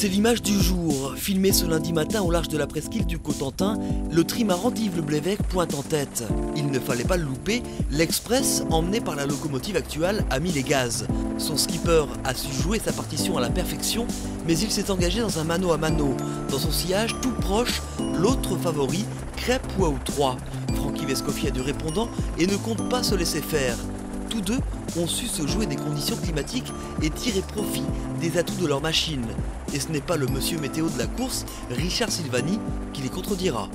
C'est l'image du jour. Filmé ce lundi matin au large de la presqu'île du Cotentin, le trimaran d'Yves Le Blévec pointe en tête. Il ne fallait pas le louper, l'Express, emmené par la locomotive actuelle, a mis les gaz. Son skipper a su jouer sa partition à la perfection, mais il s'est engagé dans un mano à mano. Dans son sillage tout proche, l'autre favori, Crêpe Waou 3. Francky Vescoffi a du répondant et ne compte pas se laisser faire. Tous deux ont su se jouer des conditions climatiques et tirer profit des atouts de leur machine. Et ce n'est pas le monsieur météo de la course, Richard Silvani, qui les contredira.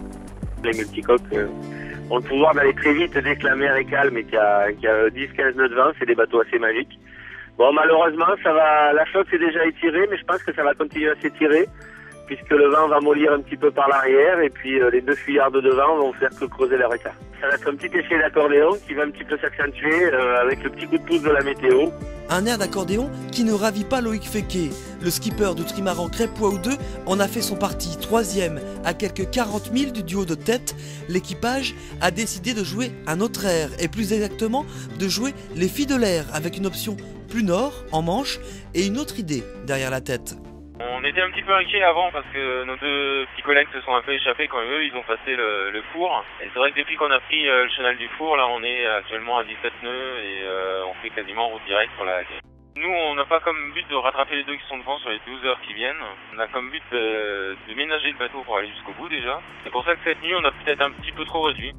Les multicoques euh, ont le pouvoir d'aller très vite dès que la mer est calme et qu'il y a, 10, 15 nœuds de vent. C'est des bateaux assez magiques. Bon, malheureusement, ça va, la flotte s'est déjà étirée, mais je pense que ça va continuer à s'étirer puisque le vent va mollir un petit peu par l'arrière et puis euh, les deux fuyards de devant vont faire que creuser leur écart. Ça va être un petit effet d'accordéon qui va un petit peu s'accentuer euh, avec le petit coup de pouce de la météo. Un air d'accordéon qui ne ravit pas Loïc Féquet. Le skipper du trimaran ou 2 en a fait son parti, troisième, à quelques 40 000 du duo de tête. L'équipage a décidé de jouer un autre air, et plus exactement de jouer les filles de l'air, avec une option plus nord, en manche, et une autre idée derrière la tête. On était un petit peu inquiets avant parce que nos deux petits collègues se sont un peu échappés quand eux ils ont passé le, four. Et c'est vrai que depuis qu'on a pris euh, le chenal du four, là on est actuellement à 17 nœuds et euh, on fait quasiment route directe sur la nous, on n'a pas comme but de rattraper les deux qui sont devant sur les 12 heures qui viennent. On a comme but de, de ménager le bateau pour aller jusqu'au bout déjà. C'est pour ça que cette nuit, on a peut-être un petit peu trop réduit.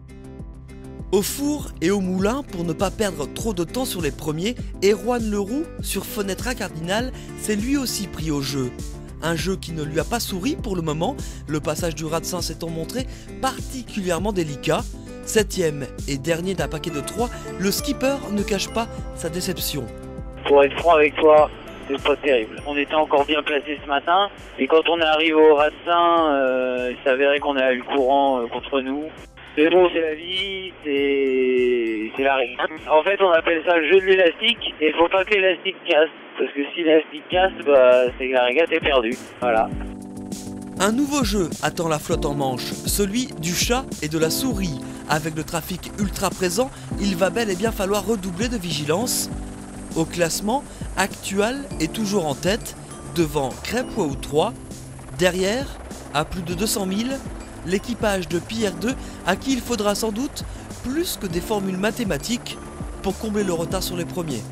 Au four et au moulin, pour ne pas perdre trop de temps sur les premiers, Erwan Leroux, sur Fenêtre à Cardinal, s'est lui aussi pris au jeu un jeu qui ne lui a pas souri pour le moment, le passage du Ratsin s'étant montré particulièrement délicat. Septième et dernier d'un paquet de trois, le skipper ne cache pas sa déception. Pour être franc avec toi, c'est pas terrible. On était encore bien placé ce matin, et quand on est arrivé au Ratsin, euh, il s'avérait qu'on a eu le courant euh, contre nous. C'est bon, c'est la vie, c'est la règle. En fait, on appelle ça le jeu de l'élastique, et il faut pas que l'élastique casse. Parce que si l'élastique casse, bah, c'est que la régate est perdue. Voilà. Un nouveau jeu attend la flotte en manche, celui du chat et de la souris. Avec le trafic ultra présent, il va bel et bien falloir redoubler de vigilance. Au classement, Actual est toujours en tête, devant Crêpe ou 3. Derrière, à plus de 200 000, l'équipage de Pierre 2 à qui il faudra sans doute plus que des formules mathématiques pour combler le retard sur les premiers.